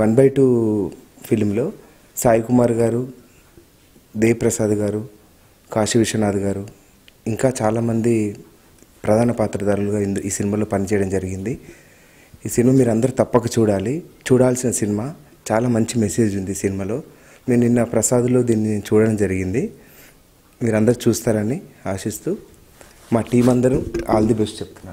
One by two ఫిలింలో సాయి కుమార్ గారు దేవ్ గారు కాశీ విశ్వనాథ్ గారు ఇంకా చాలామంది ప్రధాన పాత్రధారులుగా ఇందు ఈ సినిమాలో పనిచేయడం జరిగింది. ఈ సినిమా మీరు అందరూ తప్పక చూడాలి. చూడాల్సిన సినిమా చాలా మంచి మెసేజ్ ఉంది ఈ సినిమాలో. నేను నిన్న ప్రసాద్లో దీన్ని చూడడం జరిగింది. మీరందరూ చూస్తారని ఆశిస్తూ మా టీం అందరూ ఆల్ ది బెస్ట్ చెప్తున్నాను